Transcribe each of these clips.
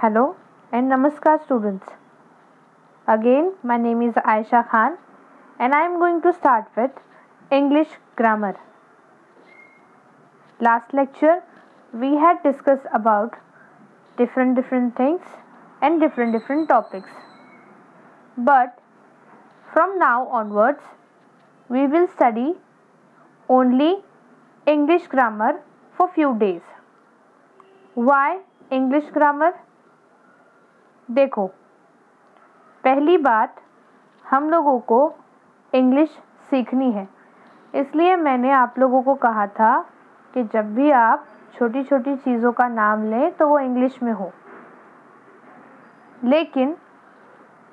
Hello and Namaskar students. Again, my name is Aisha Khan and I am going to start with English grammar. Last lecture, we had discussed about different different things and different different topics. But from now onwards, we will study only English grammar for few days. Why English grammar? देखो, पहली बात, हम लोगों को English सीखनी है। इसलिए मैंने आप लोगों को कहा था कि जब भी आप छोटी छोटी चीज़ों का नाम लें तो वो इंग्लिश में हो। लेकिन,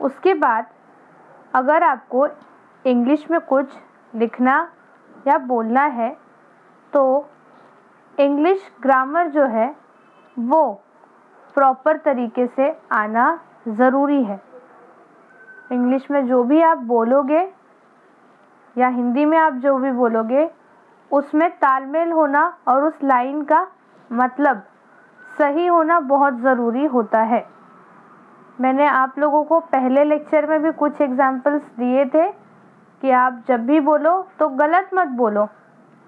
उसके बाद, अगर आपको इंग्लिश में कुछ लिखना या बोलना है तो इंग्लिश ग्रामर जो है, वो प्रॉपर तरीके से आना ज़रूरी है। इंग्लिश में जो भी आप बोलोगे या हिंदी में आप जो भी बोलोगे, उसमें तालमेल होना और उस लाइन का मतलब सही होना बहुत ज़रूरी होता है। मैंने आप लोगों को पहले लेक्चर में भी कुछ एग्जाम्पल्स दिए थे कि आप जब भी बोलो तो गलत मत बोलो।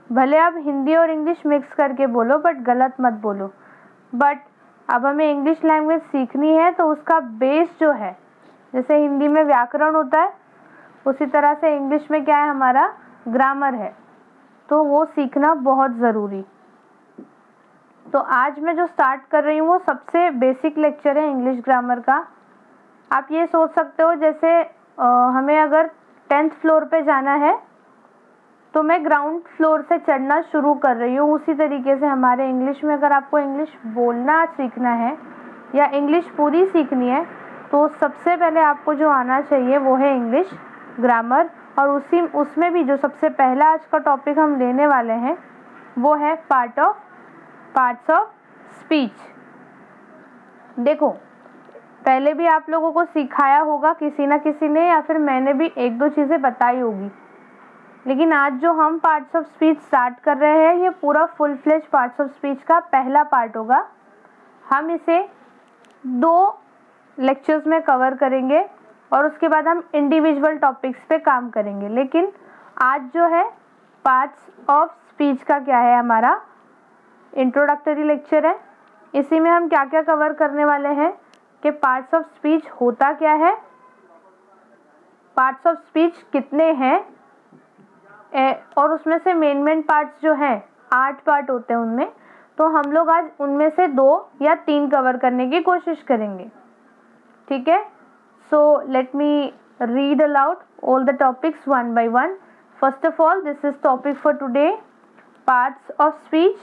भले आप हिंदी और इंग्लिश मिक्स करके बोलो बट गलत मत बोलो। बट अब हमें इंग्लिश लैंग्वेज सीखनी है तो उसका बेस जो है जैसे हिंदी में व्याकरण होता है उसी तरह से इंग्लिश में क्या है हमारा ग्रामर है। तो वो सीखना बहुत ज़रूरी। तो आज मैं जो स्टार्ट कर रही हूँ वो सबसे बेसिक लेक्चर है इंग्लिश ग्रामर का। आप ये सोच सकते हो जैसे आ, हमें अगर टेंथ फ्लोर पे जाना है तो मैं ग्राउंड फ्लोर से चढ़ना शुरू कर रही हूँ। उसी तरीके से हमारे इंग्लिश में अगर आपको इंग्लिश बोलना सीखना है या इंग्लिश पूरी सीखनी है तो सबसे पहले आपको जो आना चाहिए वो है इंग्लिश ग्रामर और उसी, उसमें भी जो सबसे पहला आज का टॉपिक हम लेने वाले हैं, वो है part of parts of speech देखो, पहले भी आप लोगों को सिखाया होगा किसी ना किसी ने या फिर मैंने भी एक दो चीज़ें बताई होगी। लेकिन आज जो हम पार्ट्स ऑफ़ स्पीच स्टार्ट कर रहे हैं, ये पूरा full fledge parts of speech का पहला पार्ट होगा। हम इसे दो लेक्चर्स में कवर करेंगे और उसके बाद हम इंडिविजुअल टॉपिक्स पे काम करेंगे। लेकिन आज जो है पार्ट्स ऑफ़ स्पीच का क्या है हमारा? इंट्रोडक्टरी लेक्चर है। इसी में हम क्या क्या कवर करने वाले हैं कि पार्ट्स ऑफ़ स्पीच होता क्या है? पार्ट्स ऑफ़ स्पीच कितने हैं? और उसमें से मेन मेन पार्ट्स जो हैं, आठ पार्ट होते हैं उनमें तो हम लोग आज उनमें से दो या तीन कवर करने की कोशिश करेंगे। ठीक है? So let me read aloud all the topics one by one first of all this is topic for today parts of speech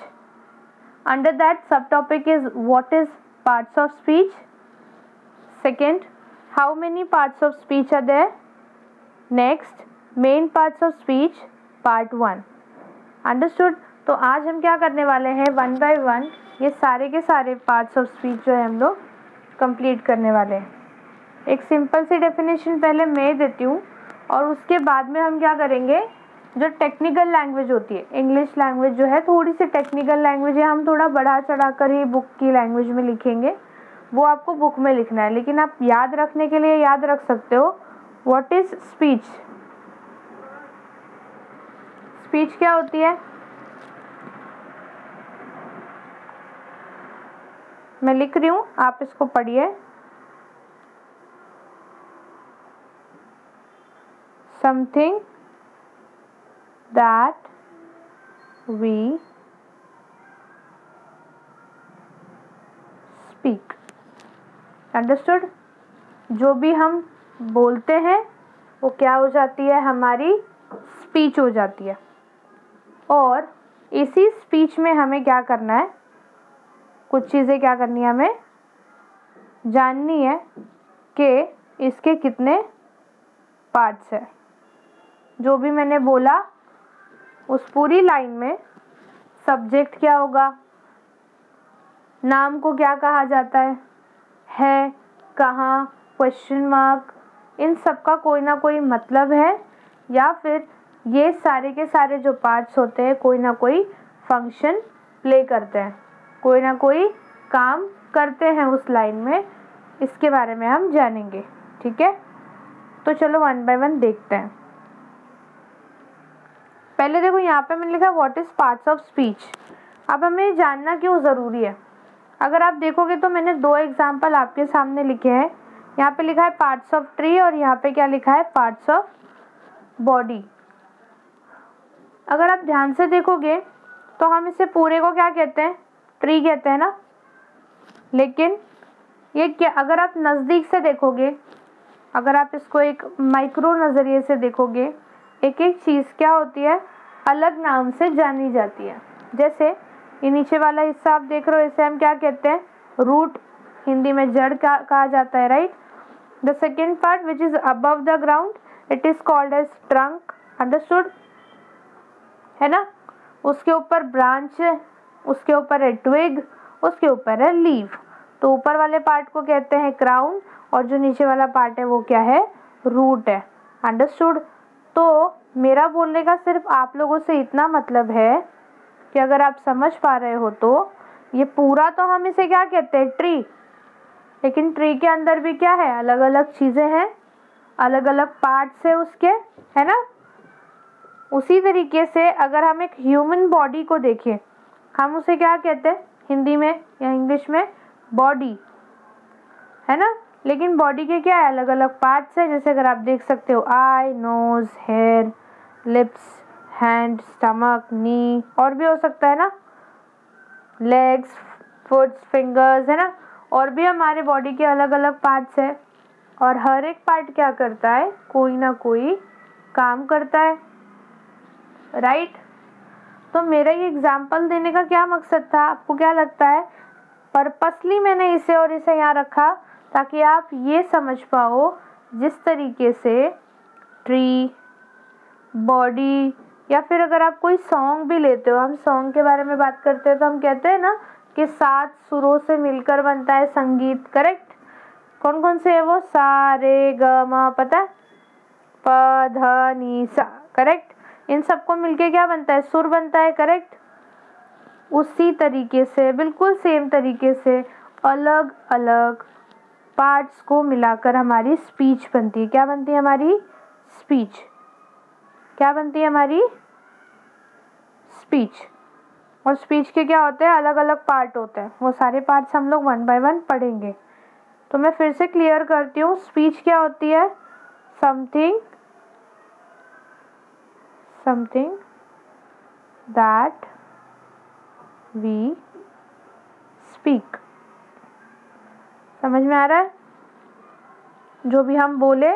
under that sub topic is what is parts of speech second how many parts of speech are there next main parts of speech part one understood तो आज हम क्या करने वाले हैं? One by one ये सारे के सारे पार्ट्स ऑफ़ स्पीच जो है हम लोग कंप्लीट करने वाले हैं। एक सिंपल सी डेफिनेशन पहले मैं देती हूँ और उसके बाद में हम क्या करेंगे? जो टेक्निकल लैंग्वेज होती है इंग्लिश लैंग्वेज जो है, थोड़ी सी टेक्निकल लैंग्वेज है, हम थोड़ा बढ़ा चढ़ा कर ही बुक की लैंग्वेज में लिखेंगे। वो आपको बुक में लिखना है, लेकिन आप याद रखने के लिए याद रख सकते हो। वॉट इज़ स्पीच स्पीच क्या होती है? मैं लिख रही हूँ, आप इसको पढ़िए। Something that we speak understood जो भी हम बोलते हैं, वो क्या हो जाती है? हमारी स्पीच हो जाती है। और इसी स्पीच में हमें क्या करना है? कुछ चीज़ें क्या करनी है हमें? जाननी है कि इसके कितने पार्ट्स हैं। जो भी मैंने बोला, उस पूरी लाइन में सब्जेक्ट क्या होगा? नाम को क्या कहा जाता है? है, कहाँ क्वेश्चन मार्क इन सब का कोई ना कोई मतलब है या फिर ये सारे के सारे जो पार्ट्स होते हैं, कोई ना कोई फ़ंक्शन प्ले करते हैं। कोई ना कोई काम करते हैं उस लाइन में। इसके बारे में हम जानेंगे, ठीक है? तो चलो वन बाय वन देखते हैं। पहले देखो, यहाँ पे मैंने लिखा what is parts of speech अब हमें जानना क्यों ज़रूरी है? अगर आप देखोगे तो मैंने दो एग्ज़ाम्पल आपके सामने लिखे हैं। यहाँ पे लिखा है पार्ट्स ऑफ़ ट्री और यहाँ पे क्या लिखा है? पार्ट्स ऑफ़ बॉडी अगर आप ध्यान से देखोगे तो हम इसे पूरे को क्या कहते हैं? ट्री कहते हैं ना? लेकिन ये क्या, अगर आप नज़दीक से देखोगे, अगर आप इसको एक माइक्रो नज़रिए से देखोगे एक एक चीज़ क्या होती है? अलग नाम से जानी जाती है। जैसे, ये नीचे वाला हिस्सा आप देख रहे हो, इसे हम क्या कहते हैं? रूट हिंदी में जड़ का, कहा जाता है right the second part which is above the ground it is called as trunk understood है ना? उसके ऊपर ब्रांच है उसके ऊपर है ट्विग उसके ऊपर है लीव तो ऊपर वाले पार्ट को कहते हैं क्राउन और जो नीचे वाला पार्ट है वो क्या है? रूट है. अंडरस्टूड तो मेरा बोलने का सिर्फ़ आप लोगों से इतना मतलब है कि अगर आप समझ पा रहे हो तो ये पूरा तो हम इसे क्या कहते हैं? ट्री लेकिन ट्री के अंदर भी क्या है? अलग अलग चीज़ें हैं अलग अलग पार्ट्स है उसके, है ना? उसी तरीके से अगर हम एक ह्यूमन बॉडी को देखें, हम उसे क्या कहते हैं? हिंदी में या इंग्लिश में बॉडी है ना? लेकिन बॉडी के क्या है? अलग अलग पार्ट्स हैं, जैसे अगर आप देख सकते हो eye nose hair lips hand stomach knee और भी हो सकता है ना? लेग्स फुट्स फिंगर्स है ना? और भी हमारे बॉडी के अलग अलग पार्ट्स है। और हर एक पार्ट क्या करता है? कोई ना कोई काम करता है। राइट तो मेरा ये एग्ज़ाम्पल देने का क्या मकसद था? आपको क्या लगता है? पर्पसली मैंने इसे और इसे यहाँ रखा ताकि आप ये समझ पाओ जिस तरीके से ट्री बॉडी या फिर अगर आप कोई सॉन्ग भी लेते हो, हम सॉन्ग के बारे में बात करते हैं तो हम कहते हैं ना कि सात सुरों से मिलकर बनता है संगीत करेक्ट कौन कौन से है वो? सा रे ग पता है? प, ध, नी, सा करेक्ट इन सबको मिलके क्या बनता है? सुर बनता है करेक्ट उसी तरीके से, बिल्कुल सेम तरीके से, अलग अलग पार्ट्स को मिलाकर हमारी स्पीच बनती है। क्या बनती है हमारी? स्पीच क्या बनती है हमारी? स्पीच और स्पीच के क्या होते हैं? अलग अलग पार्ट होते हैं। वो सारे पार्ट्स हम लोग वन बाय वन पढ़ेंगे। तो मैं फिर से क्लियर करती हूँ। स्पीच क्या होती है? Something something that we speak. समझ में आ रहा है? जो भी हम बोले,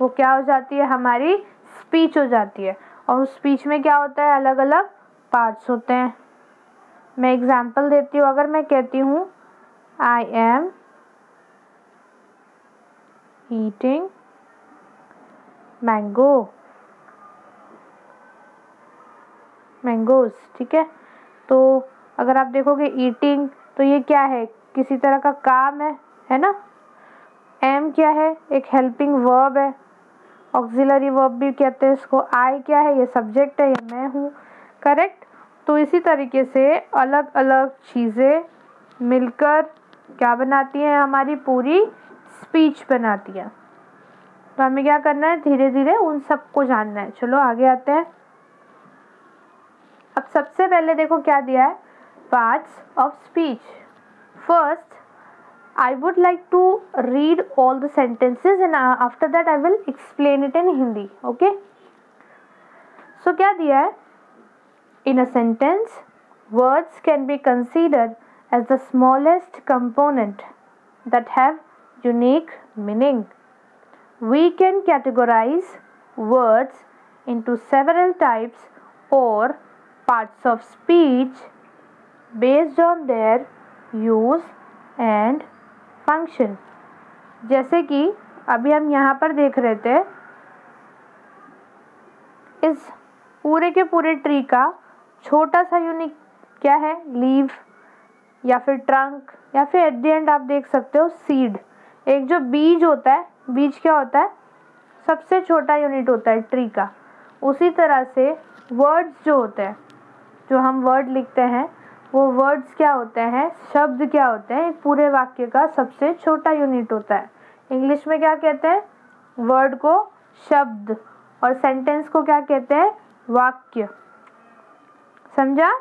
वो क्या हो जाती है? हमारी स्पीच हो जाती है। और उस स्पीच में क्या होता है? अलग अलग पार्ट्स होते हैं। मैं एग्ज़ाम्पल देती हूँ। अगर मैं कहती हूँ I am eating mango mangoes ठीक है? तो अगर आप देखोगे ईटिंग तो ये क्या है? किसी तरह का काम है है ना? एम क्या है? एक हेल्पिंग वर्ब है। ऑक्सिलरी वर्ब भी कहते हैं इसको। आई क्या है? ये सब्जेक्ट है, ये मैं हूँ। करेक्ट तो इसी तरीके से अलग अलग चीज़ें मिलकर क्या बनाती हैं? हमारी पूरी स्पीच बनाती हैं। तो हमें क्या करना है? धीरे धीरे उन सबको जानना है। चलो आगे आते हैं। सबसे पहले देखो क्या दिया है? Parts of speech first I would like to read all the sentences and after that I will explain it in Hindi okay so क्या दिया है? In a sentence words can be consider as the smallest component that have unique meaning we can categorize words into several types और parts of speech based on their use and function. जैसे कि अभी हम यहाँ पर देख रहे थे, इस पूरे के पूरे ट्री का छोटा सा यूनिक क्या है? लीव या फिर ट्रंक या फिर एट द एंड आप देख सकते हो सीड एक जो बीज होता है, बीज क्या होता है? सबसे छोटा यूनिट होता है ट्री का। उसी तरह से वर्ड्स जो होते हैं जो हम वर्ड लिखते हैं, वो वर्ड्स क्या होते हैं? शब्द क्या होते हैं? एक पूरे वाक्य का सबसे छोटा यूनिट होता है। इंग्लिश में क्या कहते हैं? वर्ड को शब्द और सेंटेंस को क्या कहते हैं? वाक्य। समझा?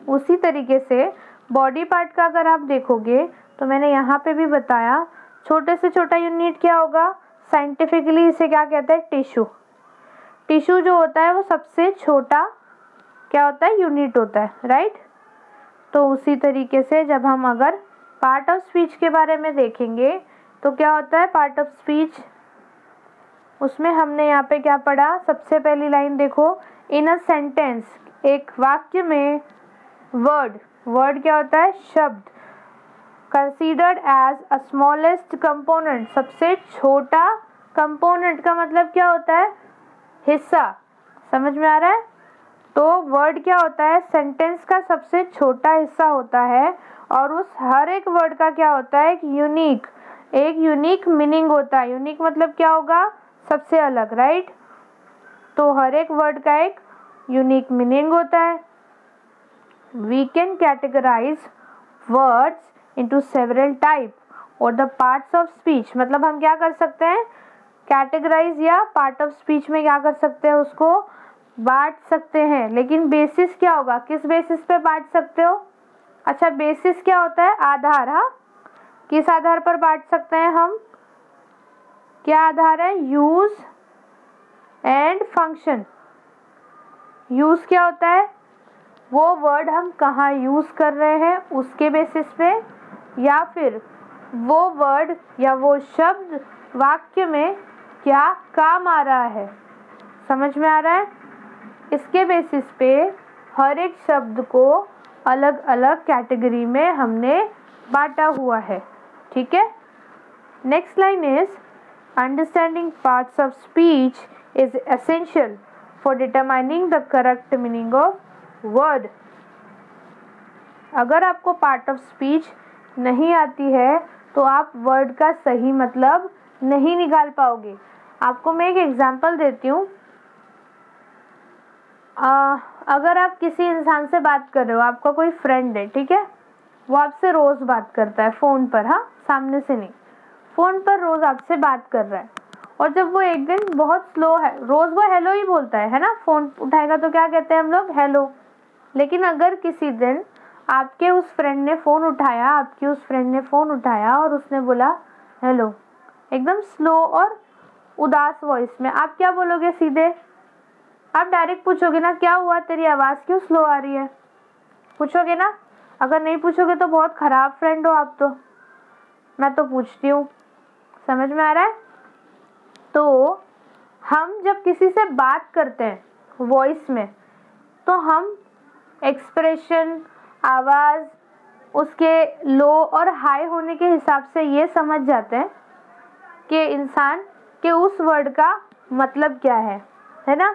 उसी तरीके से बॉडी पार्ट का अगर आप देखोगे तो मैंने यहाँ पे भी बताया, छोटे से छोटा यूनिट क्या होगा? साइंटिफिकली इसे क्या कहते हैं? टिश्यू टिश्यू जो होता है, वो सबसे छोटा क्या होता है? यूनिट होता है राइट तो उसी तरीके से जब हम अगर पार्ट ऑफ़ स्पीच के बारे में देखेंगे तो क्या होता है? पार्ट ऑफ़ स्पीच उसमें हमने यहाँ पे क्या पढ़ा? सबसे पहली लाइन देखो। इन अ सेंटेंस एक वाक्य में वर्ड वर्ड क्या होता है? शब्द। Considered as a smallest component सबसे छोटा कंपोनेंट का मतलब क्या होता है? हिस्सा। समझ में आ रहा है? तो वर्ड क्या होता है? सेंटेंस का सबसे छोटा हिस्सा होता है और उस हर एक वर्ड का क्या होता है? एक यूनिक एक यूनिक मीनिंग होता है। यूनिक मतलब क्या होगा? सबसे अलग राइट तो हर एक वर्ड का एक यूनिक मीनिंग होता है। We can categorize words into several type और द पार्ट्स ऑफ़ स्पीच मतलब हम क्या कर सकते हैं? कैटेगराइज या पार्ट ऑफ़ स्पीच में क्या कर सकते हैं उसको? बांट सकते हैं, लेकिन बेसिस क्या होगा? किस बेसिस पे बांट सकते हो? अच्छा बेसिस क्या होता है? आधार हाँ? किस आधार पर बांट सकते हैं हम? क्या आधार है? यूज़ एंड फ़ंक्शन यूज़ क्या होता है? वो वर्ड हम कहाँ यूज़ कर रहे हैं? उसके बेसिस पे? या फिर वो वर्ड या वो शब्द वाक्य में क्या काम आ रहा है? समझ में आ रहा है? इसके बेसिस पे हर एक शब्द को अलग अलग कैटेगरी में हमने बांटा हुआ है। ठीक है? Next line is understanding parts of speech is essential for determining the correct meaning of word अगर आपको पार्ट ऑफ़ स्पीच नहीं आती है तो आप वर्ड का सही मतलब नहीं निकाल पाओगे। आपको मैं एक एग्जांपल देती हूँ। अगर आप किसी इंसान से बात कर रहे हो, आपका कोई फ्रेंड है, ठीक है? वो आपसे रोज़ बात करता है फ़ोन पर हाँ सामने से नहीं। फ़ोन पर रोज़ आपसे बात कर रहा है। और जब वो एक दिन बहुत स्लो है, रोज़ वो हेलो ही बोलता है है ना? फ़ोन उठाएगा तो क्या कहते हैं हम लोग? हेलो लेकिन अगर किसी दिन आपके उस फ्रेंड ने फ़ोन उठाया, आपकी उस फ्रेंड ने फ़ोन उठाया और उसने बोला हेलो एकदम स्लो और उदास वॉइस में आप क्या बोलोगे सीधे? आप डायरेक्ट पूछोगे ना, क्या हुआ तेरी आवाज़? क्यों स्लो आ रही है? पूछोगे ना, अगर नहीं पूछोगे तो बहुत ख़राब फ्रेंड हो आप तो। मैं तो पूछती हूँ। समझ में आ रहा है? तो हम जब किसी से बात करते हैं वॉइस में तो हम एक्सप्रेशन आवाज़, उसके लो और हाई होने के हिसाब से ये समझ जाते हैं कि इंसान के उस वर्ड का मतलब क्या है है ना?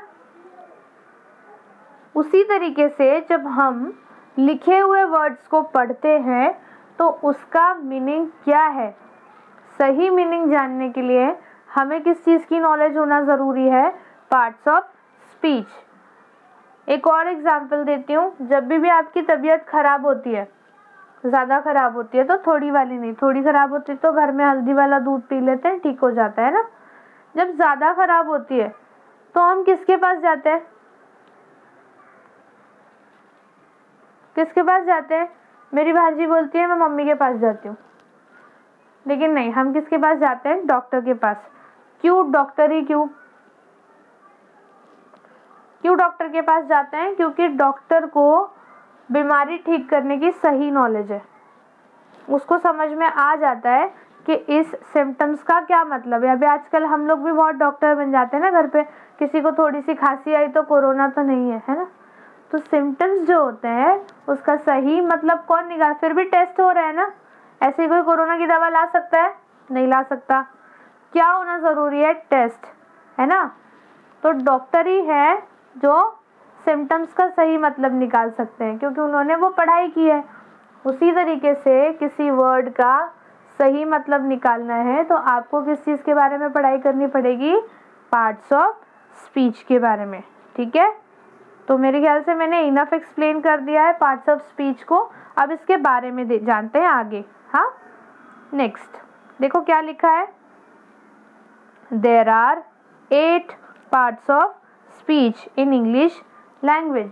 उसी तरीके से जब हम लिखे हुए वर्ड्स को पढ़ते हैं तो उसका मीनिंग क्या है? सही मीनिंग जानने के लिए हमें किस चीज़ की नॉलेज होना ज़रूरी है? पार्ट्स ऑफ़ स्पीच एक और एग्जांपल देती हूँ, जब भी भी आपकी तबीयत ख़राब होती है, ज़्यादा ख़राब होती है तो थोड़ी वाली नहीं, थोड़ी ख़राब होती है तो घर में हल्दी वाला दूध पी लेते हैं, ठीक हो जाता है ना? जब ज़्यादा ख़राब होती है तो हम किसके पास जाते हैं? किसके पास जाते हैं? मेरी भाजी बोलती है, मैं मम्मी के पास जाती हूँ। लेकिन नहीं, हम किसके पास जाते हैं? डॉक्टर के पास। क्यों डॉक्टर ही क्यों? क्यों डॉक्टर के पास जाते हैं? क्योंकि डॉक्टर को बीमारी ठीक करने की सही नॉलेज है। उसको समझ में आ जाता है कि इस सिम्टम्स का क्या मतलब है। अभी आजकल हम लोग भी बहुत डॉक्टर बन जाते हैं ना घर पे। किसी को थोड़ी सी खांसी आई तो कोरोना तो नहीं है है ना? तो सिम्टम्स जो होते हैं, उसका सही मतलब कौन निकाल, फिर भी टेस्ट हो रहे हैं ना? ऐसे कोई कोरोना की दवा ला सकता है? नहीं ला सकता। क्या होना ज़रूरी है? टेस्ट है ना? तो डॉक्टर ही है जो सिम्टम्स का सही मतलब निकाल सकते हैं, क्योंकि उन्होंने वो पढ़ाई की है। उसी तरीके से किसी वर्ड का सही मतलब निकालना है तो आपको किस चीज़ के बारे में पढ़ाई करनी पड़ेगी? पार्ट्स ऑफ़ स्पीच के बारे में, ठीक है? तो मेरे ख्याल से मैंने इनफ एक्सप्लेन कर दिया है पार्ट्स ऑफ़ स्पीच को। अब इसके बारे में जानते हैं आगे। हाँ? नेक्स्ट देखो क्या लिखा है। There are eight parts of speech in English language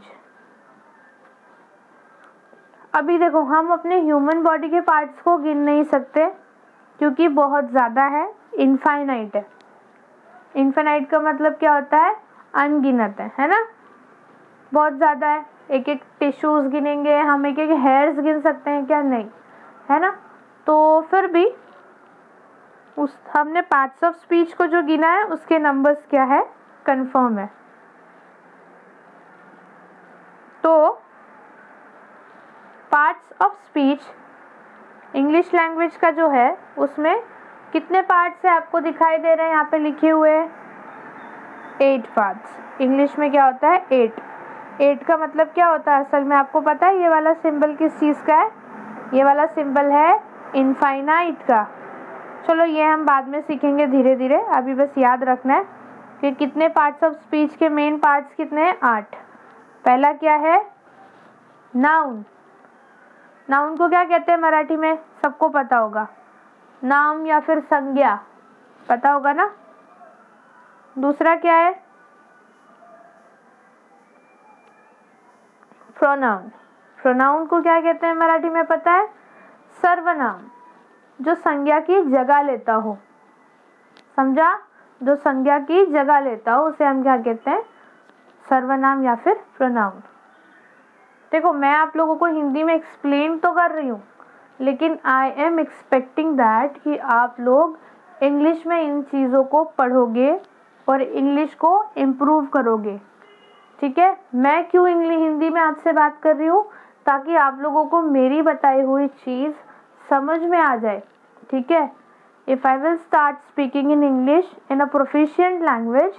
अभी देखो, हम अपने ह्यूमन बॉडी के पार्ट्स को गिन नहीं सकते, क्योंकि बहुत ज़्यादा है। इनफाइनाइट है। इनफाइनाइट का मतलब क्या होता है? अनगिनत है है ना? बहुत ज़्यादा है। एक एक टिश्यूज़ गिनेंगे, हम एक एक हेयर्स गिन सकते हैं क्या? नहीं, है ना? तो फिर भी उस, हमने पार्ट्स ऑफ़ स्पीच को जो गिना है, उसके नंबर्स क्या है? कंफर्म है। तो parts of speech English language का जो है, उसमें कितने पार्ट्स है आपको दिखाई दे रहे हैं? यहाँ पे लिखे हुए एट पार्ट्स इंग्लिश में क्या होता है? एट एट का मतलब क्या होता है? असल में आपको पता है ये वाला सिंबल किस चीज़ का है? ये वाला सिंबल है इनफाइनाइट का। चलो ये हम बाद में सीखेंगे धीरे धीरे अभी बस याद रखना है कि कितने पार्ट्स ऑफ़ स्पीच के मेन पार्ट्स कितने हैं? आठ। पहला क्या है? नाउन नाउन को क्या कहते हैं मराठी में? सबको पता होगा। नाम या फिर संज्ञा। पता होगा ना? दूसरा क्या है? प्रोनाउन प्रोनाउन को क्या कहते हैं मराठी में पता है? सर्वनाम, जो संज्ञा की जगह लेता हो। समझा? जो संज्ञा की जगह लेता हो, उसे हम क्या कहते हैं? सर्वनाम या फिर प्रोनाउन देखो, मैं आप लोगों को हिंदी में एक्सप्लेन तो कर रही हूँ, लेकिन आई एम एक्सपेक्टिंग दैट कि आप लोग इंग्लिश में इन चीज़ों को पढ़ोगे और इंग्लिश को इम्प्रूव करोगे। ठीक है? मैं क्यों इंग्लिश हिंदी में आपसे बात कर रही हूँ? ताकि आप लोगों को मेरी बताई हुई चीज़ समझ में आ जाए। ठीक है? If I will start speaking in English in a proficient language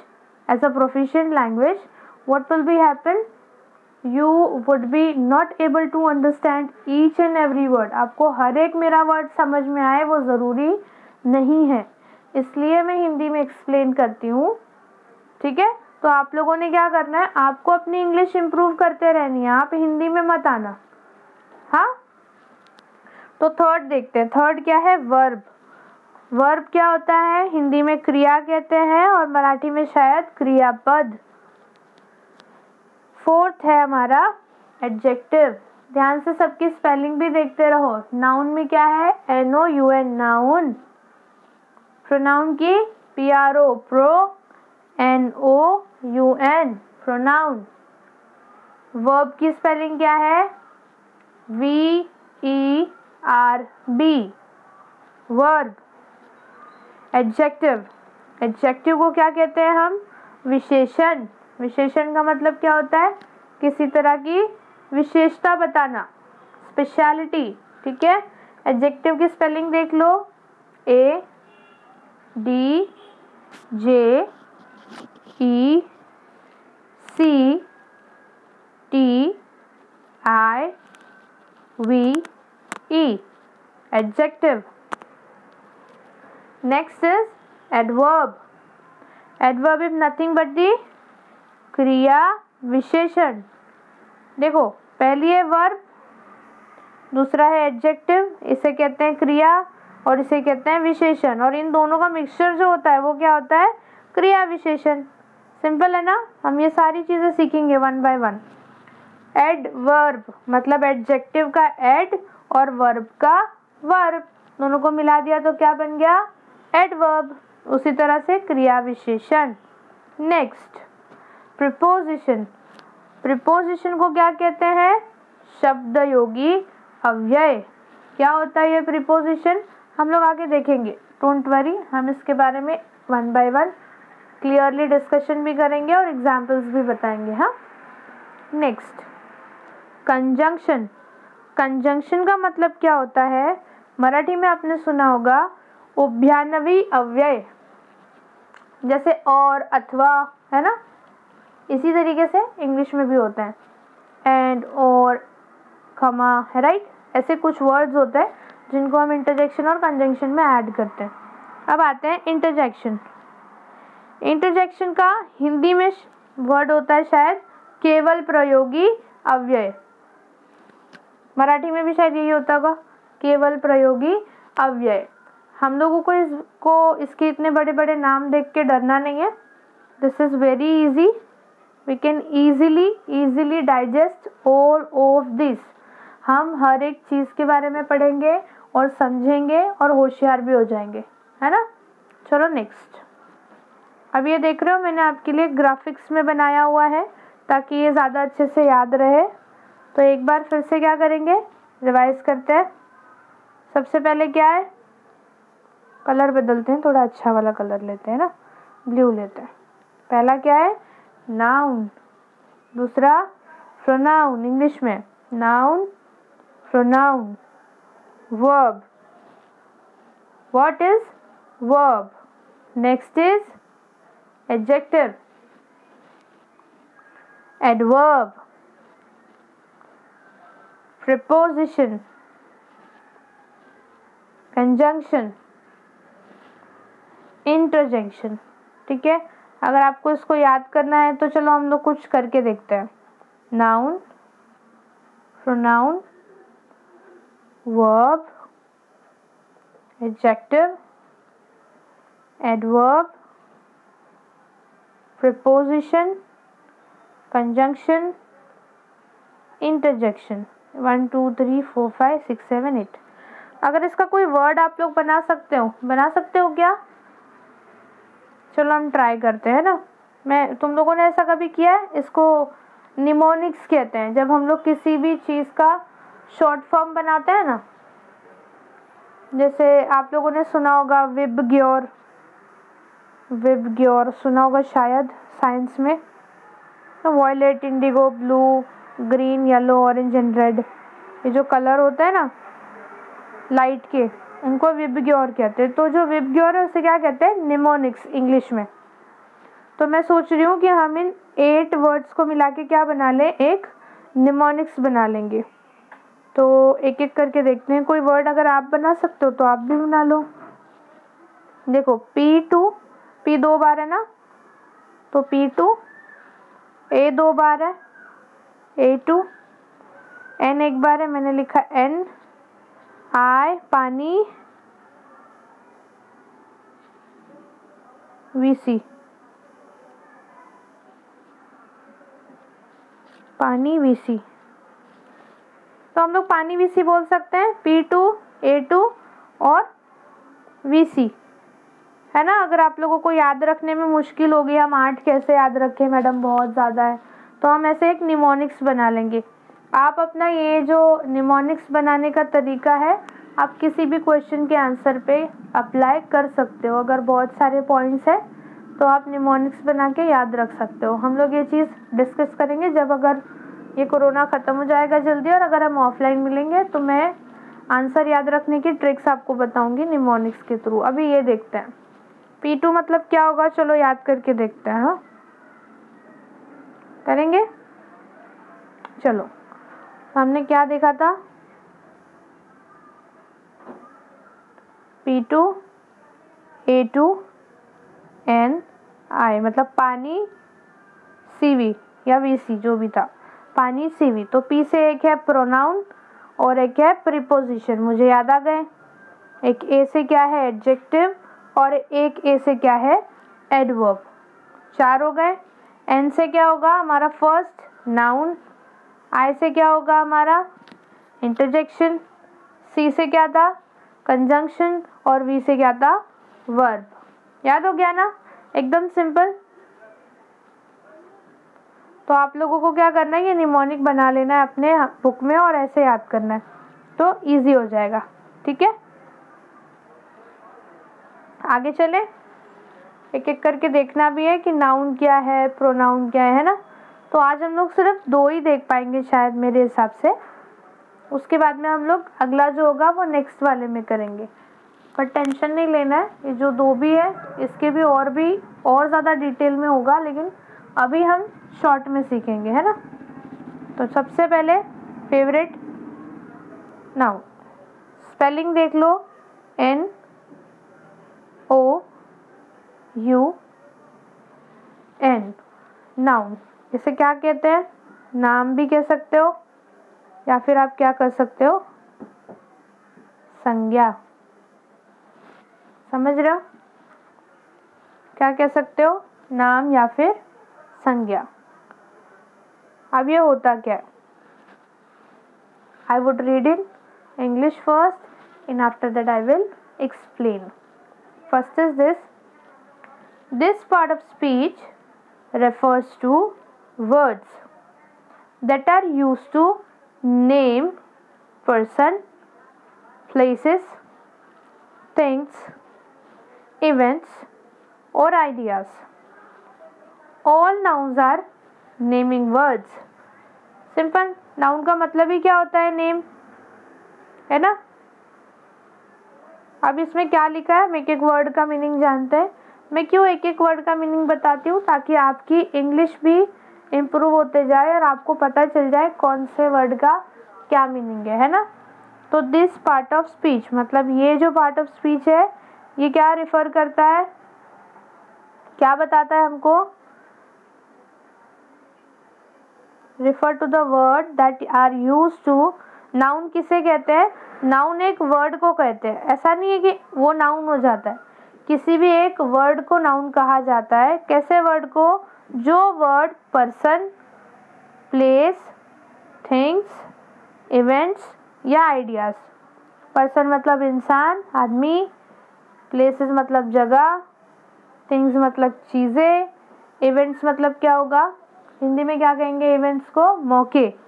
as a proficient language what will be happen you would be not able to understand each and every word आपको हर एक मेरा वर्ड समझ में आए, वो ज़रूरी नहीं है। इसलिए मैं हिंदी में एक्सप्लेन करती हूँ। ठीक है? तो आप लोगों ने क्या करना है? आपको अपनी इंग्लिश इम्प्रूव करते रहनी है। आप हिंदी में मत आना। हाँ? तो थर्ड देखते हैं। थर्ड क्या है? वर्ब वर्ब क्या होता है? हिंदी में क्रिया कहते हैं और मराठी में शायद क्रियापद। फोर्थ है हमारा एडजेक्टिव ध्यान से सबकी स्पेलिंग भी देखते रहो। नाउन में क्या है? N O U N noun pronoun की P R O pro N O U N pronoun verb की स्पेलिंग क्या है? V E R B verb adjective adjective को क्या कहते हैं हम? विशेषण. विशेषण का मतलब क्या होता है? किसी तरह की विशेषता बताना. स्पेशलिटी ठीक है? एडजेक्टिव की स्पेलिंग देख लो. A D J E C T I V E adjective next is adverb adverb is nothing but the क्रिया विशेषण देखो, पहली है वर्ब दूसरा है एडजेक्टिव इसे कहते हैं क्रिया और इसे कहते हैं विशेषण और इन दोनों का मिक्सचर जो होता है, वो क्या होता है? क्रिया विशेषण सिंपल है ना? हम ये सारी चीज़ें सीखेंगे one by one ad verb मतलब एडजेक्टिव का एड और वर्ब का वर्ब दोनों को मिला दिया तो क्या बन गया? एडवर्ब उसी तरह से क्रिया विशेषण. नेक्स्ट प्रिपोजिशन प्रिपोजिशन को क्या कहते हैं? शब्द योगी अव्यय. क्या होता है ये प्रिपोजिशन हम लोग आगे देखेंगे. डोंट वरी हम इसके बारे में one by one clearly discussion भी करेंगे और एग्जाम्पल्स भी बताएँगे हाँ? नेक्स्ट कंजंक्शन कंजंक्शन का मतलब क्या होता है? मराठी में आपने सुना होगा, उभ्यानवी अव्यय। जैसे और, अथवा, है ना? इसी तरीके से इंग्लिश में भी होता है। एंड और खमा है राइट ऐसे कुछ वर्ड्स होते हैं जिनको हम इंटरजेक्शन और कंजंक्शन में ऐड करते हैं। अब आते हैं इंटरजेक्शन इंटरजेक्शन का हिंदी में वर्ड होता है शायद केवल प्रयोगी अव्यय। मराठी में भी शायद यही होता होगा, केवल प्रयोगी अव्यय। हम लोगों को इसको इसके इतने बड़े बड़े नाम देख के डरना नहीं है। This is very easy we can easily easily digest all of this हम हर एक चीज़ के बारे में पढ़ेंगे और समझेंगे और होशियार भी हो जाएँगे। है ना? चलो नेक्स्ट अब ये देख रहे हो, मैंने आपके लिए ग्राफिक्स में बनाया हुआ है, ताकि ये ज़्यादा अच्छे से याद रहे। तो एक बार फिर से क्या करेंगे? रिवाइज करते हैं। सबसे पहले क्या है? कलर बदलते हैं, थोड़ा अच्छा वाला कलर लेते हैं ना ब्लू लेते हैं। पहला क्या है? नाउन दूसरा प्रोनाउन इंग्लिश में। Noun pronoun verb what is verb next is adjective adverb preposition. Conjunction interjection ठीक है? अगर आपको इसको याद करना है तो चलो हम लोग कुछ करके देखते हैं. Noun pronoun verb adjective adverb preposition, conjunction, interjection. One two three four five six seven eight अगर इसका कोई वर्ड आप लोग बना सकते हो, बना सकते हो क्या? चलो हम ट्राई करते हैं ना? मैं, तुम लोगों ने ऐसा कभी किया है? इसको निमोनिक्स कहते हैं। जब हम लोग किसी भी चीज़ का शॉर्ट फॉर्म बनाते हैं ना, जैसे आप लोगों ने सुना होगा विब ग्योर विब ग्योर, सुना होगा शायद साइंस में? Violet indigo blue green yellow orange and red ये जो कलर होता है ना लाइट के, उनको विबग्योर कहते हैं। तो जो विबग्योर है, उसे क्या कहते हैं? निमोनिक्स इंग्लिश में। तो मैं सोच रही हूँ कि हम इन एट वर्ड्स को मिला के क्या बना लें? एक निमोनिक्स बना लेंगे। तो एक एक करके देखते हैं। कोई वर्ड अगर आप बना सकते हो तो आप भी बना लो। देखो पी टू पी दो बार है ना? तो पी टू ए दो बार है ए टू एन एक बार है, मैंने लिखा एन आई पानी सी पानी सी तो हम लोग पानी सी बोल सकते हैं। पी टू ए टू और वी सी है ना? अगर आप लोगों को याद रखने में मुश्किल होगी, हम आठ कैसे याद रखें? मैडम, बहुत ज़्यादा है। तो हम ऐसे एक निमोनिक्स बना लेंगे। आप अपना ये जो निमोनिक्स बनाने का तरीका है, आप किसी भी क्वेश्चन के आंसर पे अप्लाई कर सकते हो। अगर बहुत सारे पॉइंट्स हैं तो आप निमोनिक्स बना के याद रख सकते हो। हम लोग ये चीज़ डिस्कस करेंगे जब अगर ये कोरोना ख़त्म हो जाएगा जल्दी, और अगर हम ऑफलाइन मिलेंगे तो मैं आंसर याद रखने की ट्रिक्स आपको बताऊँगी निमोनिक्स के थ्रू अभी ये देखते हैं। पी टू मतलब क्या होगा? चलो याद करके देखते हैं हाँ। करेंगे? चलो। हमने क्या देखा था? P two A two N I मतलब पानी सीवी या वी सी जो भी था। पानी सीवी तो पी से एक है प्रोनाउन और एक है प्रीपोजिशन मुझे याद आ गए? एक ए से क्या है? एडजेक्टिव और एक ए से क्या है? एडवर्ब चार हो गए. एन से क्या होगा? हमारा फ़र्स्ट नाउन आई से क्या होगा हमारा? इंटरजेक्शन सी से क्या था? कंजंक्शन और वी से क्या था? वर्ब याद हो गया ना? एकदम सिंपल तो आप लोगों को क्या करना है? ये निमोनिक बना लेना है अपने बुक में और ऐसे याद करना है। तो इजी हो जाएगा। ठीक है? आगे चले। एक एक करके देखना भी है कि नाउन क्या है प्रोनाउन क्या है ना? तो आज हम लोग सिर्फ़ दो ही देख पाएँगे शायद मेरे हिसाब से। उसके बाद में हम लोग अगला जो होगा वो नेक्स्ट वाले में करेंगे। पर टेंशन नहीं लेना है, ये जो दो भी है, इसके भी और भी और ज़्यादा डिटेल में होगा, लेकिन अभी हम शॉर्ट में सीखेंगे, है ना? तो सबसे पहले फेवरेट नाउ स्पेलिंग देख लो N O U N noun इसे क्या कहते हैं? नाम भी कह सकते हो, या फिर आप क्या कर सकते हो? संज्ञा। समझ रहे हो? क्या कह सकते हो? नाम या फिर संज्ञा। अब ये होता क्या है? I would read in English first in after that I will explain first is this this part of speech refers to words that are used to name person places things events or ideas all nouns are naming words simple noun का मतलब ही क्या होता है name है ना अब इसमें क्या लिखा है? हम एक एक वर्ड का मीनिंग जानते हैं। मैं क्यों एक एक वर्ड का मीनिंग बताती हूँ? ताकि आपकी इंग्लिश भी इम्प्रूव होते जाए और आपको पता चल जाए कौन से वर्ड का क्या मीनिंग है है ना? तो दिस पार्ट ऑफ़ स्पीच मतलब ये जो पार्ट ऑफ़ स्पीच है, ये क्या रिफर करता है? क्या बताता है हमको? Refer to the word that are use to noun किसे कहते हैं? नाउन एक वर्ड को कहते हैं। ऐसा नहीं है कि वो नाउन हो जाता है। किसी भी एक वर्ड को नाउन कहा जाता है। कैसे वर्ड को? जो word person place things events या आइडियाज़ पर्सन मतलब इंसान, आदमी प्लेसेस मतलब जगह थिंग्स मतलब चीज़ें इवेंट्स मतलब क्या होगा? हिंदी में क्या कहेंगे? इवेंट्स को मौके।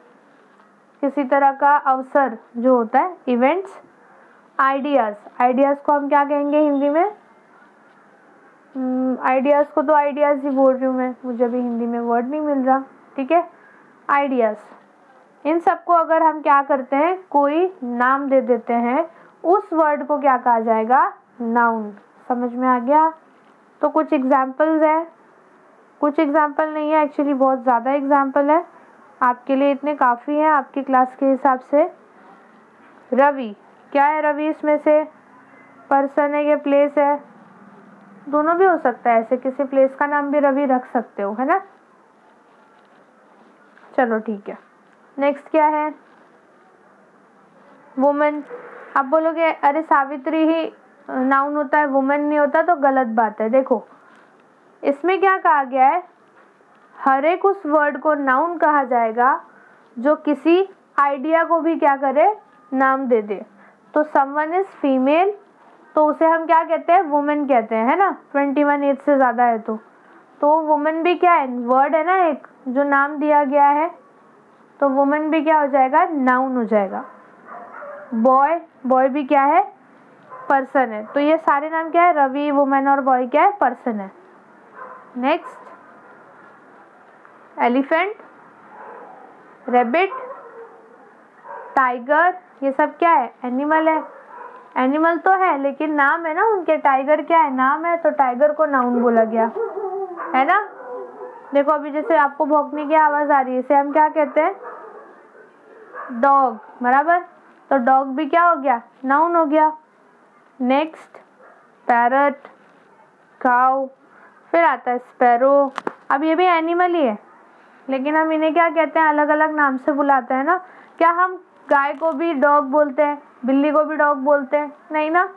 किसी तरह का अवसर जो होता है इवेंट्स आइडियाज़ आइडियाज़ को हम क्या कहेंगे हिंदी में? आइडियाज़ hmm, को तो आइडियाज़ ही बोल रही हूँ मैं। मुझे अभी हिंदी में वर्ड नहीं मिल रहा ठीक है? आइडियाज़ इन सबको अगर हम क्या करते हैं कोई नाम दे देते हैं उस वर्ड को क्या कहा जाएगा? नाउन समझ में आ गया? तो कुछ एग्जाम्पल्स है। कुछ एग्ज़ाम्पल नहीं है एक्चुअली बहुत ज़्यादा एग्ज़ाम्पल है। आपके लिए इतने काफ़ी हैं आपकी क्लास के हिसाब से। रवि, क्या है रवि इसमें से? पर्सन है या प्लेस है? दोनों भी हो सकता है, ऐसे किसी प्लेस का नाम भी रवि रख सकते हो, है ना? चलो ठीक है। नेक्स्ट क्या है? वुमेन आप बोलोगे, अरे सावित्री ही नाउन होता है वुमेन नहीं होता तो गलत बात है। देखो, इसमें क्या कहा गया है? हर एक उस वर्ड को नाउन कहा जाएगा, जो किसी आइडिया को भी क्या करे, नाम दे दे। तो समवन इज़ फीमेल तो उसे हम क्या कहते हैं? वुमेन कहते हैं, है ना? ट्वेंटी वन एज से ज़्यादा है तो। तो वुमेन भी क्या है? वर्ड है ना एक, जो नाम दिया गया है। तो वुमेन भी क्या हो जाएगा? नाउन हो जाएगा। बॉय बॉय भी क्या है? पर्सन है। तो ये सारे नाम क्या है? रवि वुमेन और बॉय क्या है? पर्सन है। नेक्स्ट एलिफेंट, रेबिट, टाइगर, ये सब क्या है? एनिमल है। एनिमल तो है, लेकिन नाम है ना उनके। टाइगर क्या है? नाम है तो टाइगर को नाउन बोला गया। है ना? देखो, अभी जैसे आपको भोंकने की आवाज़ आ रही है, इसे हम क्या कहते हैं? डॉग, बराबर? तो डॉग भी क्या हो गया? नाउन हो गया। नेक्स्ट, पैरट, काउ, फिर आता है स्पैरो। अब ये भी एनिमल ही है। लेकिन हम इन्हें क्या कहते हैं? अलग अलग नाम से बुलाते हैं ना? क्या हम गाय को भी डॉग बोलते हैं? बिल्ली को भी डॉग बोलते हैं? नहीं ना?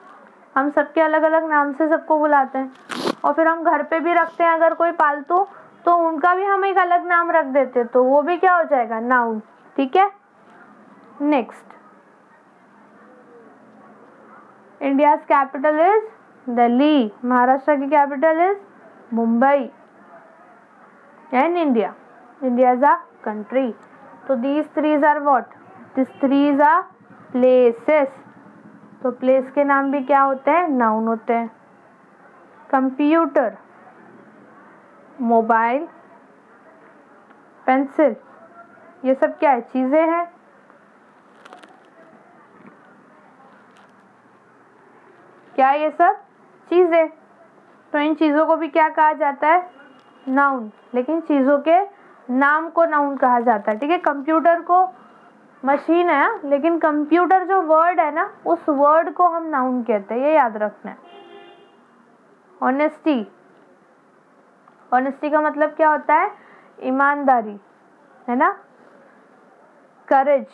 हम सबके अलग अलग नाम से सबको बुलाते हैं। और फिर हम घर पे भी रखते हैं अगर कोई पालतू तो उनका भी हम एक अलग नाम रख देते तो वो भी क्या हो जाएगा? नाउन ठीक है? Next India capital is Delhi Maharashtra की capital is Mumbai and India India is a country तो these threes are what this threes are places तो प्लेस के नाम भी क्या होते हैं? नाउन होते हैं. कंप्यूटर मोबाइल पेंसिल ये सब क्या है? चीज़ें हैं. क्या ये सब? चीज़ें. तो इन चीज़ों को भी क्या कहा जाता है? नाउन लेकिन चीज़ों के नाम को नाउन कहा जाता है, ठीक है? कंप्यूटर को मशीन है, लेकिन कंप्यूटर जो वर्ड है ना, उस वर्ड को हम नाउन कहते हैं, ये याद रखना है। ऑनेस्टी ऑनेस्टी का मतलब क्या होता है? ईमानदारी, है ना? करेज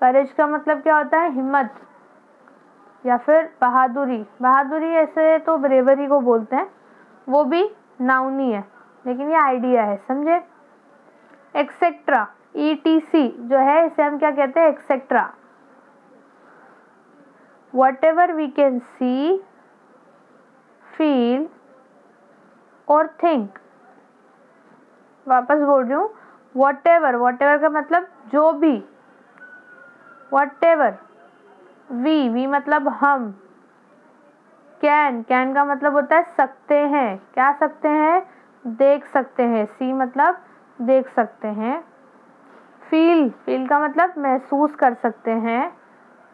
करेज का मतलब क्या होता है? हिम्मत, या फिर बहादुरी। बहादुरी ऐसे तो ब्रेवरी को बोलते हैं, वो भी नाउनी है लेकिन ये आइडिया है, समझे? एक्सेट्रा ई टी सी जो है, इसे हम क्या कहते हैं? Etcetera whatever we can see feel और थिंक वापस बोल रही हूँ वट एवर वट एवर का मतलब जो भी वट एवर वी वी मतलब हम कैन कैन का मतलब होता है सकते हैं, क्या सकते हैं? देख सकते हैं सी मतलब देख सकते हैं। फील फील का मतलब महसूस कर सकते हैं।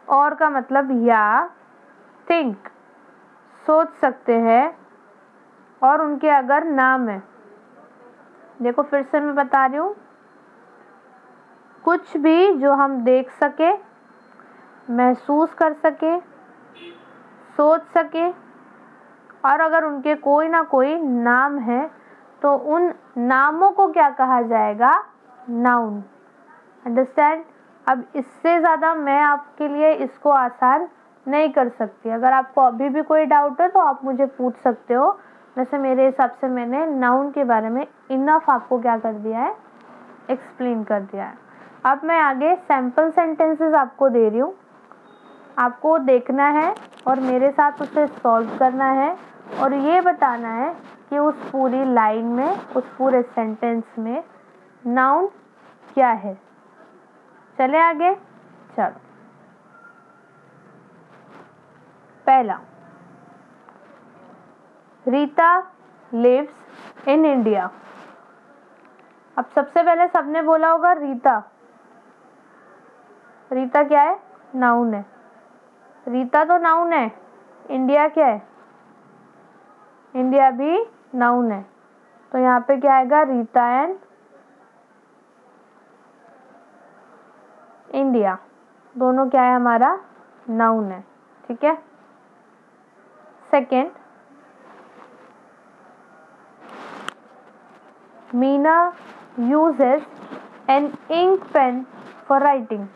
और का मतलब या थिंक सोच सकते हैं। और उनके अगर नाम है। देखो, फिर से मैं बता रही हूँ। कुछ भी जो हम देख सके, महसूस कर सके, सोच सके, और अगर उनके कोई ना कोई नाम है तो उन नामों को क्या कहा जाएगा? नाउन अंडरस्टैंड अब इससे ज़्यादा मैं आपके लिए इसको आसान नहीं कर सकती। अगर आपको अभी भी कोई डाउट है तो आप मुझे पूछ सकते हो। वैसे मेरे हिसाब से मैंने नाउन के बारे में इनफ आपको क्या कर दिया है? एक्सप्लेन कर दिया है। अब मैं आगे सैंपल सेंटेंसेस आपको दे रही हूँ। आपको देखना है और मेरे साथ उसे सॉल्व करना है और ये बताना है कि उस पूरी लाइन में, उस पूरे सेंटेंस में नाउन क्या है? चले आगे, चलो। पहला रीता लिव्स इन इंडिया अब सबसे पहले सबने बोला होगा रीता रीता क्या है? नाउन है। रीता तो नाउन है। इंडिया क्या है? इंडिया भी नाउन है। तो यहाँ पे क्या आएगा? रीता एंड इंडिया दोनों क्या है? हमारा नाउन है। ठीक है? Second Meena uses an ink pen for writing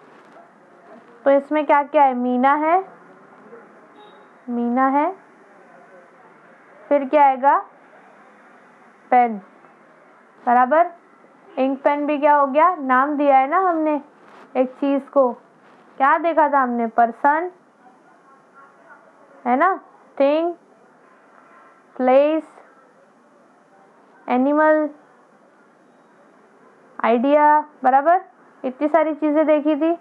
तो इसमें क्या क्या है? मीना है मीना है। फिर क्या आएगा? पेन बराबर? इंक पेन भी क्या हो गया? नाम दिया है ना हमने एक चीज़ को। क्या देखा था हमने? पर्सन है ना? थिंग प्लेस एनिमल आइडिया बराबर? इतनी सारी चीज़ें देखी थी।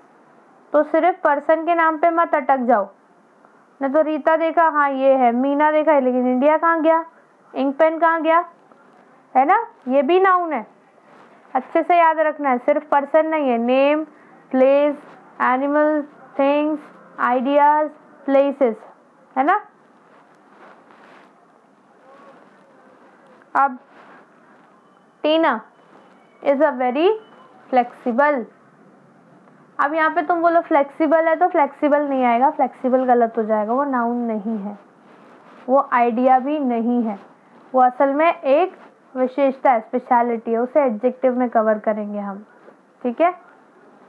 तो सिर्फ़ पर्सन के नाम पे मत अटक जाओ। न तो रीता देखा हाँ ये है, मीना देखा है लेकिन इंडिया कहाँ गया? इंक पेन कहाँ गया? है ना? ये भी नाउन है। अच्छे से याद रखना है। सिर्फ़ पर्सन नहीं है। Name place animal things ideas places है ना? अब Tina is a very flexible अब यहाँ पे तुम बोलो फ्लेक्सिबल है तो फ्लेक्सिबल नहीं आएगा। फ्लेक्सिबल गलत हो जाएगा। वो नाउन नहीं है। वो आइडिया भी नहीं है। वो असल में एक विशेषता स्पेशलिटी है, उसे एडजेक्टिव में कवर करेंगे हम, ठीक है?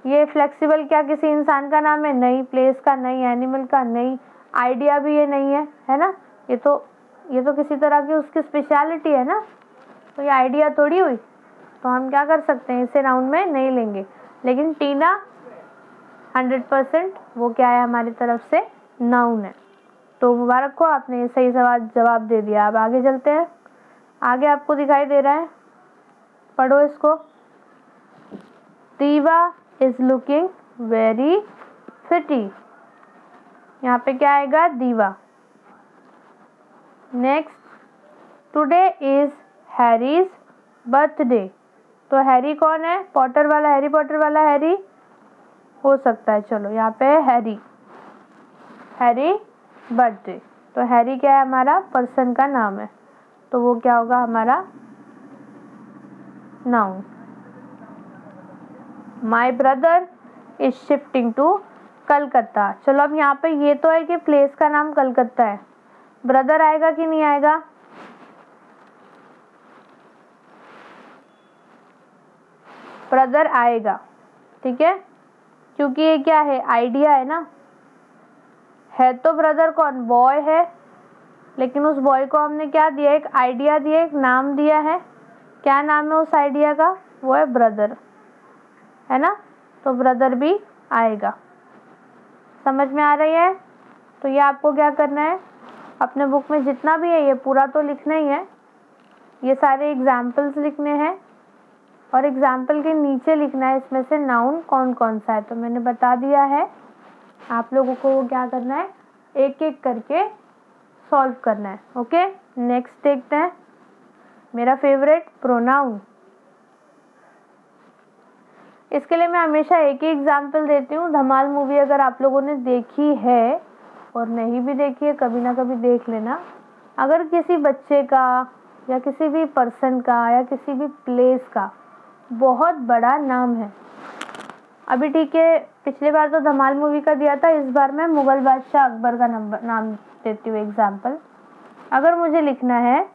ये फ्लेक्सिबल क्या किसी इंसान का नाम है? नहीं प्लेस का नहीं एनिमल का नहीं आइडिया भी ये नहीं है है ना? ये तो ये तो किसी तरह की उसकी स्पेशलिटी है ना? तो ये आइडिया थोड़ी हुई तो हम क्या कर सकते हैं? इसे राउंड में नहीं लेंगे। लेकिन टीना हंड्रेड परसेंट वो क्या है हमारी तरफ़ से? नाउन है। तो मुबारक को आपने सही सवाल, जवाब दे दिया। अब आगे चलते हैं। आगे आपको दिखाई दे रहा है। पढ़ो इसको। दीवा इज़ लुकिंग वेरी फिटी यहाँ पे क्या आएगा? दीवा next today is Harry's birthday तो हैरी कौन है? पॉटर वाला हैरी पॉटर वाला हैरी हो सकता है, चलो, यहाँ पे हैरी हैरी बर्थडे तो हैरी क्या है? हमारा पर्सन का नाम है। तो वो क्या होगा हमारा? Noun my brother is shifting to Calcutta. चलो अब यहाँ पे ये तो है कि प्लेस का नाम कलकत्ता है। ब्रदर आएगा कि नहीं आएगा? ब्रदर आएगा। ठीक है? क्योंकि ये क्या है? आइडिया है ना? है तो ब्रदर कौन? बॉय है। लेकिन उस बॉय को हमने क्या दिया? एक आइडिया दिया, एक नाम दिया है। क्या नाम है उस आइडिया का? वो है ब्रदर है ना? तो ब्रदर भी आएगा। समझ में आ रही है? तो ये आपको क्या करना है? अपने बुक में जितना भी है, ये पूरा तो लिखना ही है। ये सारे एग्जाम्पल्स लिखने हैं। और एग्ज़ाम्पल के नीचे लिखना है, इसमें से नाउन कौन कौन सा है? तो मैंने बता दिया है। आप लोगों को वो क्या करना है? एक एक करके सॉल्व करना है ओके नेक्स्ट देखते हैं। मेरा फेवरेट प्रोनाउन इसके लिए मैं हमेशा एक ही एग्ज़ाम्पल देती हूँ। धमाल मूवी अगर आप लोगों ने देखी है और नहीं भी देखी है, कभी ना कभी देख लेना। अगर किसी बच्चे का या किसी भी पर्सन का या किसी भी प्लेस का बहुत बड़ा नाम है। अभी ठीक है, पिछली बार तो धमाल मूवी का दिया था, इस बार मैं मुगल बादशाह अकबर का नंबर नाम देती हूँ एग्ज़ाम्पल अगर मुझे लिखना है,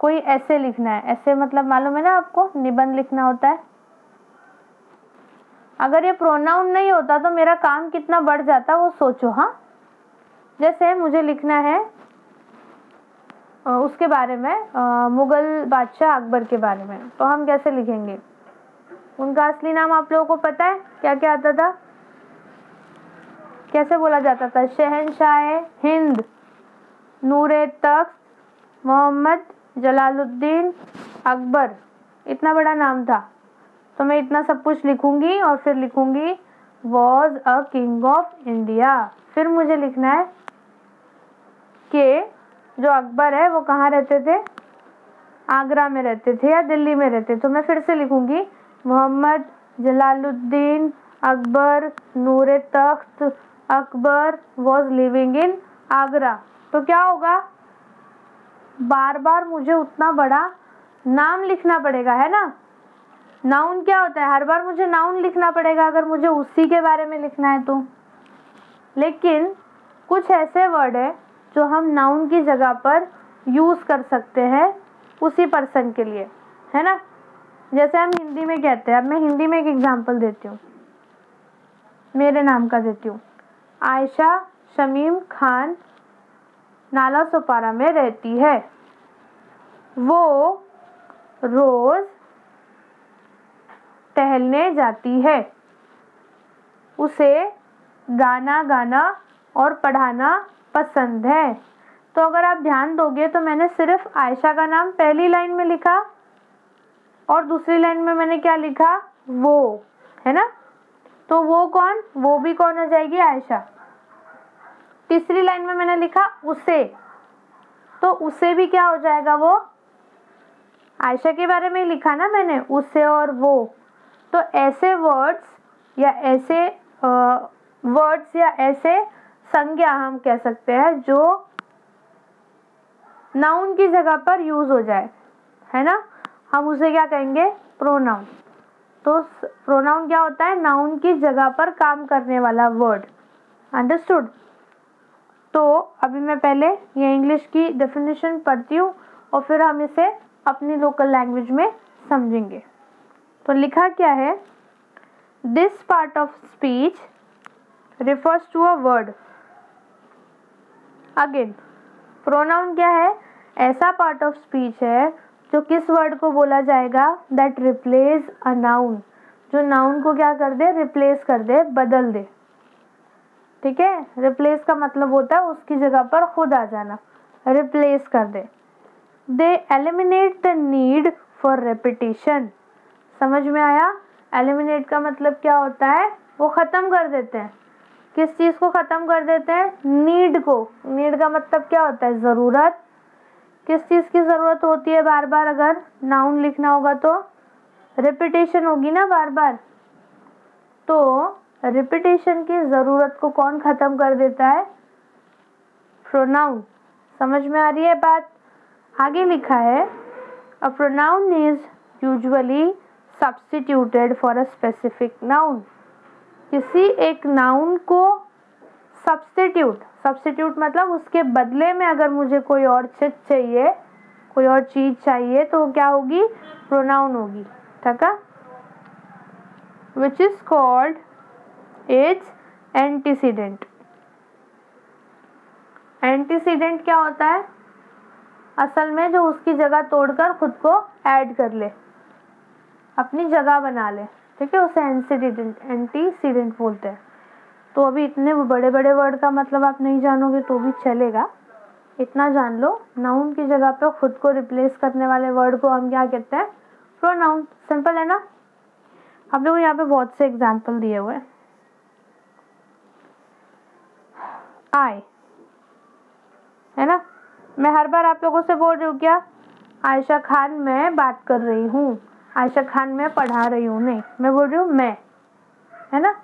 कोई ऐसे लिखना है, ऐसे मतलब मालूम है ना आपको? निबंध लिखना होता है। अगर ये प्रोनाउन नहीं होता तो मेरा काम कितना बढ़ जाता वो सोचो हाँ? जैसे मुझे लिखना है उसके बारे में मुग़ल बादशाह अकबर के बारे में तो हम कैसे लिखेंगे? उनका असली नाम आप लोगों को पता है? क्या क्या आता था? कैसे बोला जाता था? शहनशाह हिंद। नूर तख्त, मोहम्मद जलालुद्दीन अकबर। इतना बड़ा नाम था। तो मैं इतना सब कुछ लिखूँगी और फिर लिखूँगी was a king of India फिर मुझे लिखना है कि जो अकबर है, वो कहाँ रहते थे? आगरा में रहते थे या दिल्ली में रहते तो मैं फिर से लिखूँगी, मोहम्मद जलालुद्दीन अकबर, नूर तख्त Akbar was living in Agra. तो क्या होगा? बार बार मुझे उतना बड़ा नाम लिखना पड़ेगा, है ना? नाउन क्या होता है? हर बार मुझे नाउन लिखना पड़ेगा अगर मुझे उसी के बारे में लिखना है तो। लेकिन कुछ ऐसे वर्ड है जो हम नाउन की जगह पर यूज़ कर सकते हैं उसी पर्सन के लिए, है ना? जैसे हम हिंदी में कहते हैं। अब मैं हिंदी में एक एग्जांपल देती हूँ। मेरे नाम का देती हूँ। आयशा, शमीम खान नाला सोपारा में रहती है। वो रोज़ टहलने जाती है। उसे गाना गाना और पढ़ाना पसंद है। तो अगर आप ध्यान दोगे तो मैंने सिर्फ़ आयशा का नाम पहली लाइन में लिखा और दूसरी लाइन में मैंने क्या लिखा? वो, है ना? तो वो कौन? वो भी कौन हो जाएगी? आयशा। तीसरी लाइन में मैंने लिखा, उसे। तो उसे भी क्या हो जाएगा वो? आयशा के बारे में लिखा ना मैंने, उसे और वो। तो ऐसे वर्ड्स या ऐसे वर्ड्स या ऐसे संज्ञा हम कह सकते हैं जो नाउन की जगह पर यूज़ हो जाए। है ना? हम उसे क्या कहेंगे? प्रोनाउन तो प्रोनाउन क्या होता है? नाउन की जगह पर काम करने वाला वर्ड अंडरस्टूड तो अभी मैं पहले ये इंग्लिश की डेफिनेशन पढ़ती हूँ और फिर हम इसे अपनी लोकल लैंग्वेज में समझेंगे। तो लिखा क्या है? This part of speech refers to a word again pronoun क्या है? ऐसा पार्ट ऑफ़ स्पीच है जो किस वर्ड को बोला जाएगा? दैट रिप्लेस अ नाउन जो नाउन को क्या कर दे? रिप्लेस कर दे, बदल दे। ठीक है? रिप्लेस का मतलब होता है उसकी जगह पर खुद आ जाना। रिप्लेस कर दे। दे eliminate the need for repetition समझ में आया? एलिमिनेट का मतलब क्या होता है? वो ख़त्म कर देते हैं। किस चीज़ को ख़त्म कर देते हैं? नीड को। नीड का मतलब क्या होता है? ज़रूरत। किस चीज़ की ज़रूरत होती है बार बार? अगर नाउन लिखना होगा तो। रिपीटेशन होगी ना बार बार? तो रिपीटेशन की ज़रूरत को कौन ख़त्म कर देता है? प्रोनाउन समझ में आ रही है बात? आगे लिखा है a pronoun is usually substituted for a specific noun किसी एक नाउन को सब्सटीट्यूट सब्सटीट्यूट मतलब उसके बदले में अगर मुझे कोई और चीज़ चाहिए, कोई और चीज़ चाहिए तो क्या होगी? प्रोनाउन होगी, ठीक है? Which is called its antecedent antecedent क्या होता है? असल में जो उसकी जगह तोड़कर खुद को ऐड कर ले। अपनी जगह बना ले, ठीक है? उसे एंटीसीडेंट एंटीसीडेंट बोलते हैं। तो अभी इतने बड़े बड़े वर्ड का मतलब आप नहीं जानोगे तो भी चलेगा। इतना जान लो। नाउन की जगह पे खुद को रिप्लेस करने वाले वर्ड को हम क्या कहते हैं? प्रोनाउन सिंपल है ना? आप लोग यहाँ पे बहुत से एग्ज़ाम्पल दिए हुए आई है ना? मैं हर बार आप लोगों से बोल रही हूँ, क्या? आयशा खान, मैं बात कर रही हूँ। आयशा खान, मैं पढ़ा रही हूँ। नहीं, मैं बोल रही हूँ, मैं। है ना?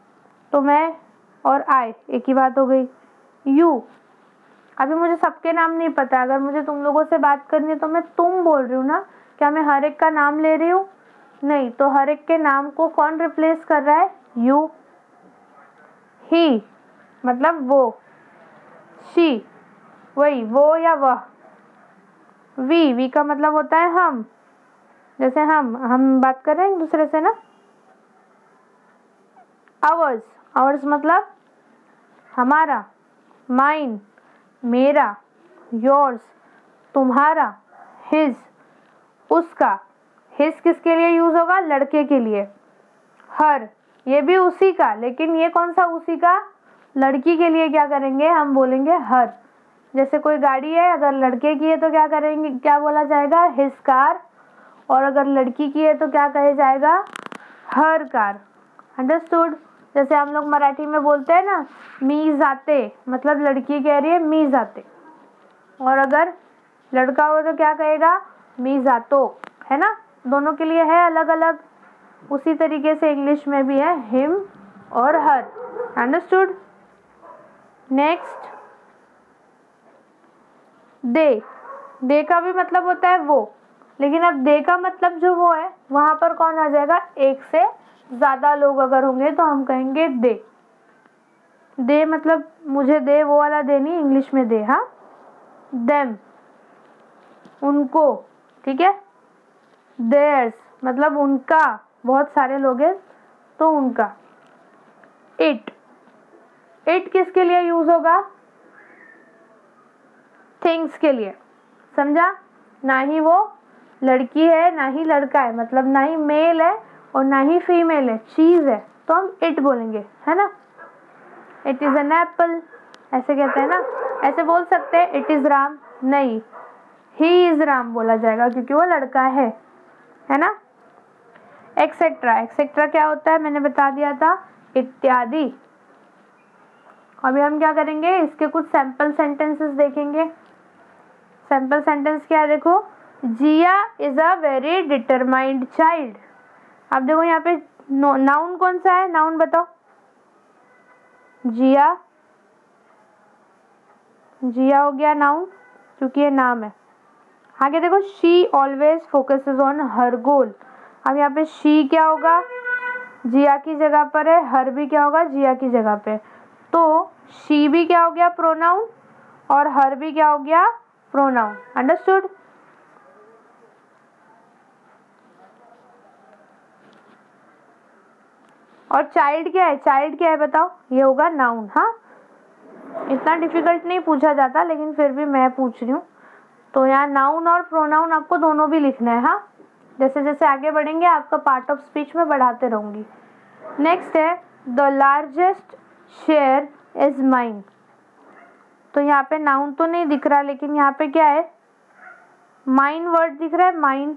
तो मैं और आई एक ही बात हो गई। यू। अभी मुझे सबके नाम नहीं पता। अगर मुझे तुम लोगों से बात करनी है तो मैं तुम बोल रही हूँ ना? क्या मैं हर एक का नाम ले रही हूँ? नहीं तो हर एक के नाम को कौन रिप्लेस कर रहा है? यू। ही। मतलब वो। शी। वही, वो या वह। वी। वी का मतलब होता है हम। जैसे हम। हम बात कर रहे हैं एक दूसरे से ना? आवर्स आवर्स मतलब हमारा माइन मेरा योर्स तुम्हारा हिज उसका हिज किसके लिए यूज़ होगा? लड़के के लिए। हर ये भी उसी का, लेकिन ये कौन सा उसी का? लड़की के लिए क्या करेंगे? हम बोलेंगे हर जैसे कोई गाड़ी है, अगर लड़के की है तो क्या करेंगे? क्या बोला जाएगा? हिज कार और अगर लड़की की है तो क्या कहे जाएगा? हर कार अंडरस्टूड जैसे हम लोग मराठी में बोलते हैं ना, मी जाते मतलब लड़की कह रही है, मी जाते और अगर लड़का हो तो क्या कहेगा, मी जातो है ना? दोनों के लिए है अलग अलग उसी तरीके से इंग्लिश में भी है, हिम और हर अंडरस्टूड नेक्स्ट दे दे का भी मतलब होता है वो। लेकिन अब दे का मतलब जो वो है, वहाँ पर कौन आ जाएगा? एक से ज़्यादा लोग अगर होंगे तो हम कहेंगे दे। दे मतलब मुझे दे, वो वाला दे नहीं, इंग्लिश में दे हाँ? देम उनको, ठीक है? देर्स मतलब उनका। बहुत सारे लोग हैं तो उनका। इट इट किसके लिए यूज़ होगा? थिंग्स के लिए। समझा? ना ही वो लड़की है, ना ही लड़का है। मतलब ना ही मेल है और ना ही फीमेल है चीज़ है तो हम इट बोलेंगे, है ना? इट इज़ एन एप्पल ऐसे कहते हैं ना? ऐसे बोल सकते हैं इट इज़ राम नहीं। ही इज़ राम बोला जाएगा, क्योंकि वो लड़का है है ना? एक्सेट्रा एक्सेट्रा क्या होता है? मैंने बता दिया था, इत्यादि। अभी हम क्या करेंगे? इसके कुछ सैंपल सेंटेंसेस देखेंगे। सैंपल सेंटेंस क्या देखो। Jiya is a very determined child अब देखो यहाँ पे नाउन कौन सा है? नाउन बताओ। जिया। जिया हो गया नाउन क्योंकि ये नाम है। आगे देखो she always focuses on her goal अब यहाँ पे शी क्या होगा? जिया की जगह पर है हर भी क्या होगा? जिया की जगह पे। तो शी भी क्या हो गया? प्रोनाउन और हर भी क्या हो गया? प्रोनाउन अंडरस्टूड और चाइल्ड क्या है? चाइल्ड क्या है बताओ? ये होगा नाउन हाँ? इतना डिफ़िकल्ट नहीं पूछा जाता, लेकिन फिर भी मैं पूछ रही हूँ। तो यहाँ नाउन और प्रोनाउन आपको दोनों भी लिखना है हाँ? जैसे जैसे आगे बढ़ेंगे, आपका पार्ट ऑफ़ स्पीच में बढ़ाते रहूँगी। नेक्स्ट है the largest share is mine तो यहाँ पे नाउन तो नहीं दिख रहा, लेकिन यहाँ पे क्या है? माइन वर्ड दिख रहा है माइन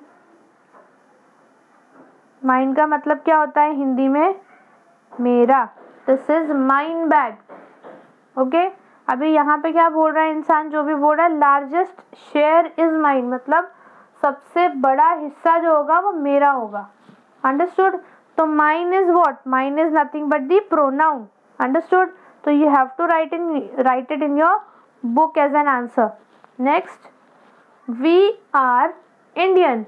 माइंड का मतलब क्या होता है? हिंदी में मेरा। This is mine bag okay अभी यहाँ पे क्या बोल रहा है इंसान? जो भी बोल रहा है लार्जेस्ट शेयर इज़ माइन मतलब सबसे बड़ा हिस्सा जो होगा, वो मेरा होगा। अंडरस्टूड तो mine is what mine is nothing but the pronoun understood तो you have to write in write it in your book as an answer next we are Indian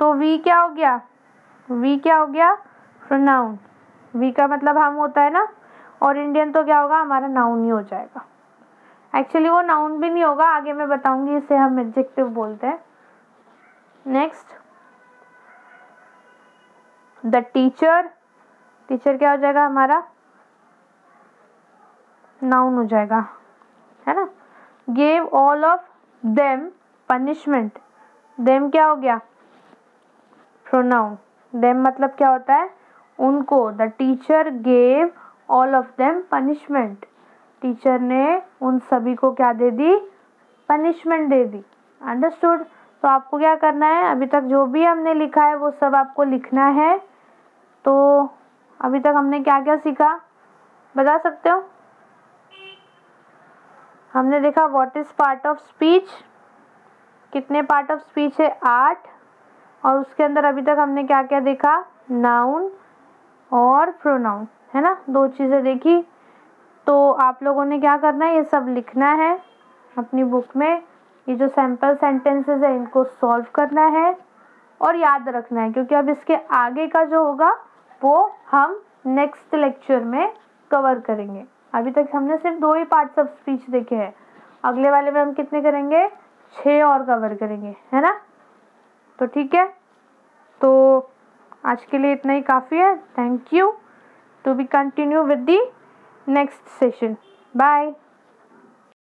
तो वी क्या हो गया? वी क्या हो गया? प्रोनाउन वी का मतलब हम होता है ना? और इंडियन तो क्या होगा? हमारा नाउन ही हो जाएगा। एक्चुअली वो नाउन भी नहीं होगा, आगे मैं बताऊँगी, इसे हम एडजेक्टिव बोलते हैं। नेक्स्ट द टीचर टीचर क्या हो जाएगा हमारा? नाउन हो जाएगा, है ना? Gave all of them punishment them क्या हो गया? प्रोनाउन देम मतलब क्या होता है? उनको the teacher gave all of them punishment teacher ने उन सभी को क्या दे दी? पनिशमेंट दे दी। अंडरस्टूड तो आपको क्या करना है? अभी तक जो भी हमने लिखा है, वो सब आपको लिखना है। तो अभी तक हमने क्या क्या सीखा? बता सकते हो? हमने देखा what is part of speech कितने पार्ट ऑफ़ स्पीच है? आठ। और उसके अंदर अभी तक हमने क्या क्या देखा? नाउन और प्रोनाउन है ना? दो चीज़ें देखी। तो आप लोगों ने क्या करना है? ये सब लिखना है अपनी बुक में। ये जो सैंपल सेंटेंसेस है, इनको सॉल्व करना है और याद रखना है, क्योंकि अब इसके आगे का जो होगा, वो हम नेक्स्ट लेक्चर में कवर करेंगे। अभी तक हमने सिर्फ़ दो ही पार्ट्स ऑफ़ स्पीच देखे हैं। अगले वाले में हम कितने करेंगे? छः और कवर करेंगे, है ना? तो ठीक है। तो आज के लिए इतना ही काफ़ी है। Thank you to be continue with the next session bye